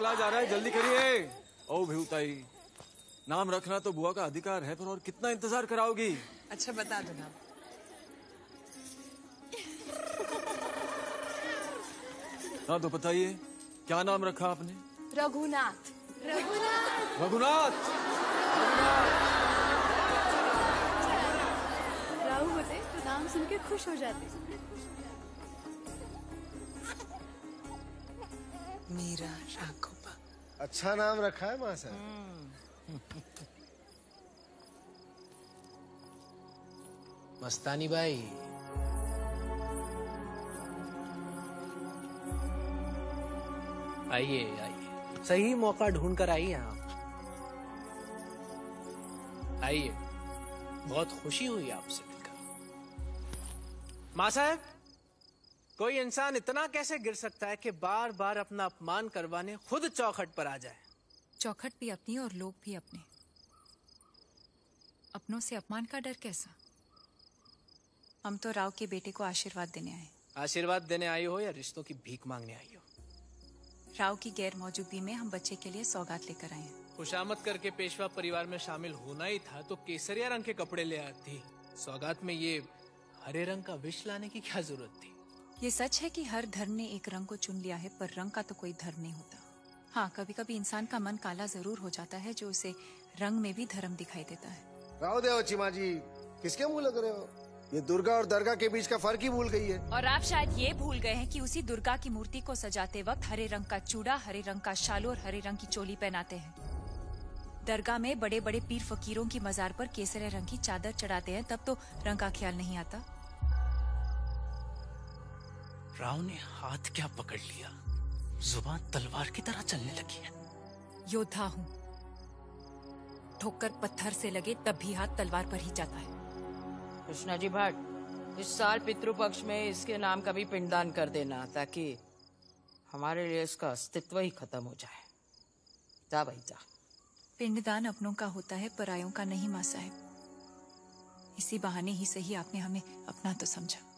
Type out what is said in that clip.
निकला जा रहा है जल्दी करिए। ओ भेउताई नाम रखना तो बुआ का अधिकार है पर और कितना इंतज़ार कराओगी? अच्छा बता दो नाम हाँ तो बताइए क्या नाम रखा आपने? रघुनाथ। रघुनाथ! रघुनाथ राहु होते तो नाम सुन के खुश हो जाते मीरा राघोबा अच्छा नाम रखा है माँ साहब मस्तानी भाई आइए आइए। सही मौका ढूंढ कर आइए आप। आइए। बहुत खुशी हुई आपसे मिलकर। माँ साहब? कोई इंसान इतना कैसे गिर सकता है कि बार बार अपना अपमान करवाने खुद चौखट पर आ जाए? चौखट भी अपनी और लोग भी अपने। अपनों से अपमान का डर कैसा? हम तो राव के बेटे को आशीर्वाद देने आए। आशीर्वाद देने आई हो या रिश्तों की भीख मांगने आई हो? राव की गैर मौजूदगी में हम बच्चे के लिए सौगात लेकर आए हैं। खुशामद करके पेशवा परिवार में शामिल होना ही था तो केसरिया रंग के कपड़े ले आती। सौगात में ये हरे रंग का विष लाने की क्या ज़रूरत थी? ये सच है कि हर धर्म ने एक रंग को चुन लिया है पर रंग का तो कोई धर्म नहीं होता। हाँ कभी कभी इंसान का मन काला ज़रूर हो जाता है जो उसे रंग में भी धर्म दिखाई देता है। राव देव चिमा जी किसके मुँह लग रहे हो? ये दुर्गा और दरगाह के बीच का फ़र्क ही भूल गई है। और आप शायद ये भूल गए हैं कि उसी दुर्गा की मूर्ति को सजाते वक्त हरे रंग का चूड़ा हरे रंग का शाल और हरे रंग की चोली पहनाते हैं। दरगाह में बड़े बड़े पीर फकीरों की मजार पर केसरे रंग की चादर चढ़ाते हैं तब तो रंग का ख्याल नहीं आता। राव ने हाथ क्या पकड़ लिया? ज़ुबान तलवार की तरह चलने लगी है। योद्धा हूँ। ठोकर पत्थर से लगे तब भी हाथ तलवार पर ही जाता है। कृष्णा जी भट्ट इस साल पितृपक्ष में इसके नाम का भी पिंडदान कर देना ताकि हमारे लिए इसका अस्तित्व ही खत्म हो जाए। जा भाई जा। पिंडदान अपनों का होता है परायों का नहीं माँ साहेब। इसी बहाने ही सही आपने हमें अपना तो समझा।